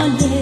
Salih